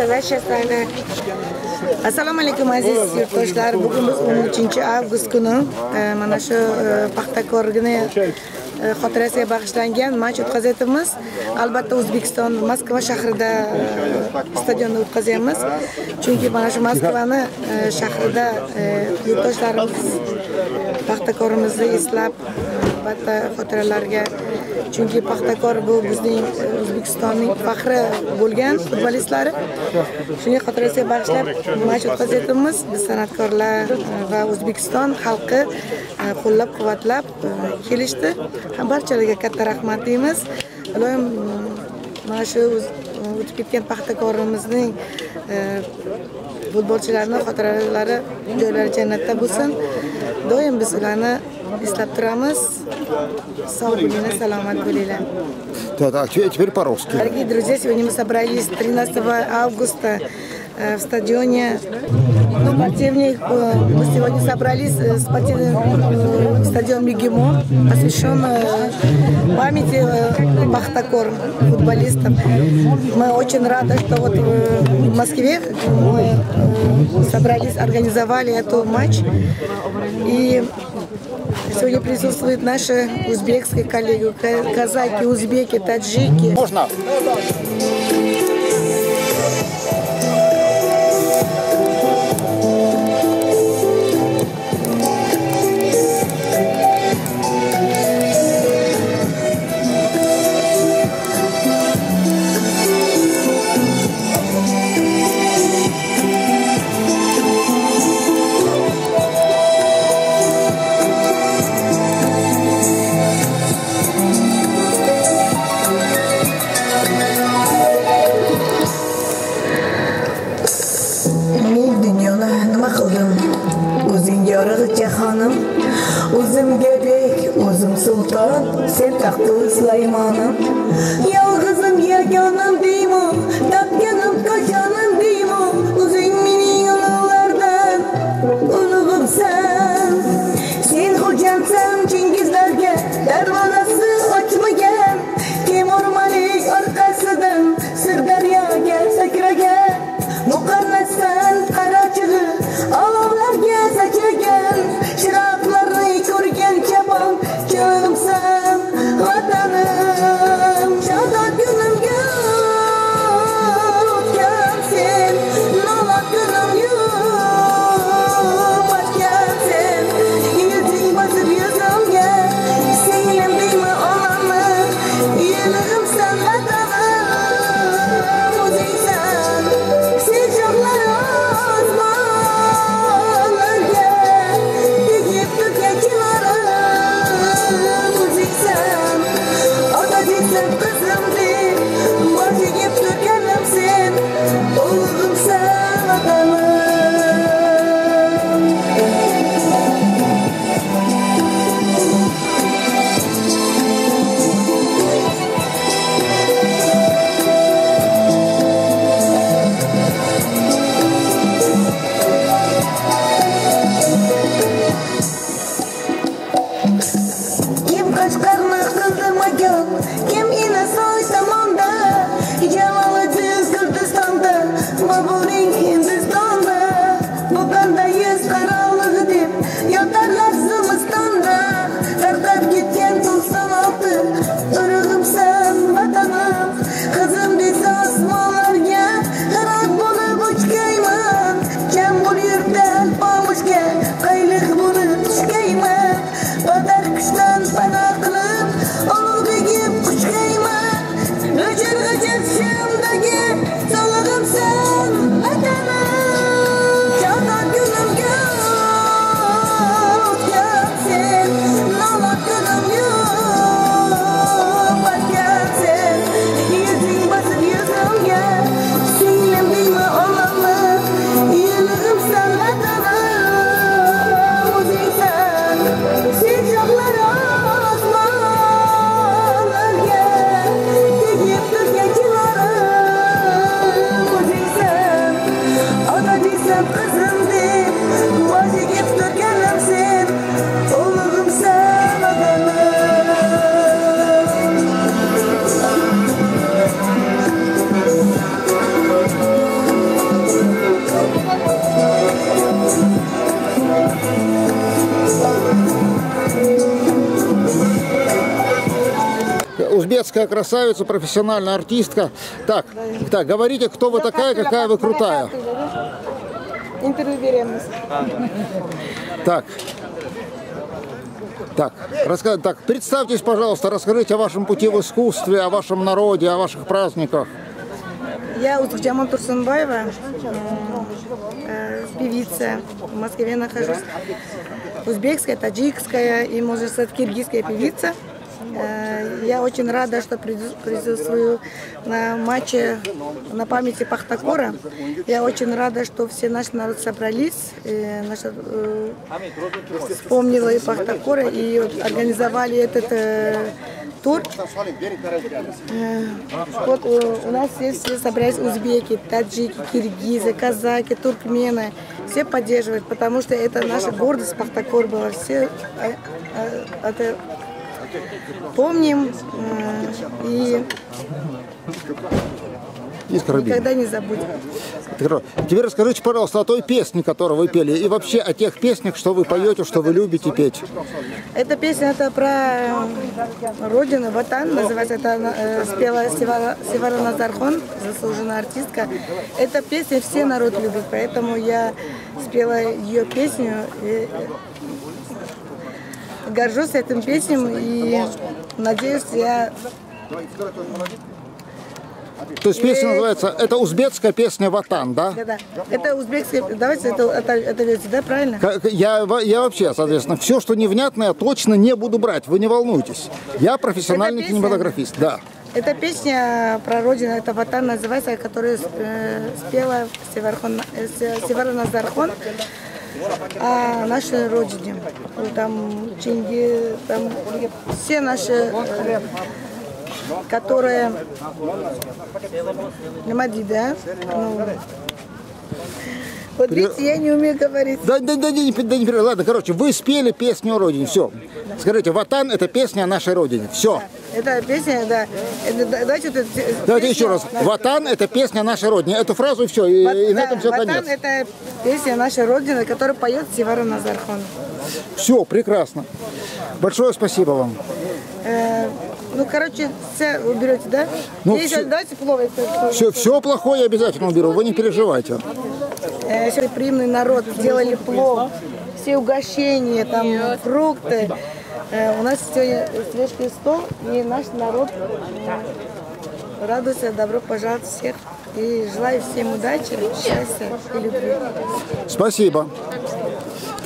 Gazashasani. Assalomu alaykum aziz yurtdoshlar. Bugun biz 13 avgust kuni e, mana shu e, paxtakorgini e, xotirasiga bag'ishlangan match o'tkazayapmiz. Albatta O'zbekiston Moskva shahrida stadionda o'tkazyapmiz. Chunki mana shu Moskvani shahrida yurtdoshlarimiz paxtakorimizni eslab albatta xotiralarga chunki paxtakor bu bizning e, o'zbekistonning faxri bo'lgan futbolistlari. Shunga xotirasiga bag'ishlab match o'tkazyapmiz biz san'atkorlar e, va o'zbekiston xalqi e, qo'llab quvvatlab kelishdi. Barchalarga katta rahmat deymiz. Iloyim mana shu o'tib ketgan paxtakorimizning futbolchilarni xotiralari joylari jannatda bo'lsin. Doim biz ularni eslab turamiz sog' bo'linglar salomat bo'linglar Да-да, теперь по-русски. Дорогие друзья, сегодня мы собрались 13 августа в стадионе спортивный. Мы сегодня собрались в спортивный стадион Мегимо, посвященный памяти Бахтакор, футболистов. Мы очень рады, что вот в Москве мы собрались, организовали эту матч. И Сегодня присутствуют наши узбекские коллеги, казаки, узбеки, таджики. Можно? sultan sen tahtı Süleyman'ım. Yalgızım yerkanım beyman Tapyanım kaçanım узбекская красавица, профессиональная артистка. Так, так, говорите, кто вы такая, какая вы крутая. Интервью беременность. Так. Так, раска- так, представьтесь, пожалуйста, расскажите о вашем пути в искусстве, о вашем народе, о ваших праздниках. Я Узбекджамал Турсунбаева, э, певица. В Москве нахожусь. Узбекская, таджикская и, сказать, киргизская певица. Э, Я очень рада, что присутствую на матче на памяти Пахтакора. Я очень рада, что все наш народ собрались, наша, э, вспомнила и Пахтакора, и организовали этот э, тур. Вот у нас все, все собрались узбеки, таджики, киргизы, казаки, туркмены. Все поддерживают, потому что это наша гордость Пахтакор была. Все это помним э, и Искра Бин. никогда не забудем. Теперь расскажите, пожалуйста, о той песне, которую вы пели, и вообще о тех песнях, что вы поете, что вы любите петь. Эта песня это про э, родину, Ватан, называется, это э, спела Севара, Севара Назархон, заслуженная артистка. Эта песня все народ любит, поэтому я спела ее песню. И, горжусь этим песней и надеюсь, я То есть песня называется, это узбекская песня «Ватан», да? да, да. Это узбекская, давайте это, это, это версия, да, правильно? Как- Я, я вообще, соответственно, все, что невнятное, точно не буду брать, вы не волнуйтесь. Я профессиональный песня? кинематографист, да. Эта песня про родину, это Ватан называется, которую спела Северхон, э, Назархон о нашей родине. Там Чинги, там все наши, которые Намади, да? Ну, вот видите, я не умею говорить. Да, да, да, не, да, не Ладно, короче, вы спели песню о родине, все. Скажите, «Ватан» — это песня о нашей родине, все. Это песня, да. Это, да, давайте, это, Давайте песня- еще раз. да. «Ватан» — это песня о нашей родине. Эту фразу все, и, Вот, и на да, этом все Ватан конец. это песня нашей Родины, которую поет Севара Назархон. Все, прекрасно. Большое спасибо вам. Э, ну, короче, все вы берете, да? Ну, Есть, всё- Давайте плов. Все, все плохое я обязательно уберу, вы не переживайте. Э, сегодня приемный народ сделали плов, все угощения, там фрукты. Э, у нас сегодня свежий стол, и наш народ э, радуется, добро пожаловать всех. И желаю всем удачи, счастья и любви. Спасибо.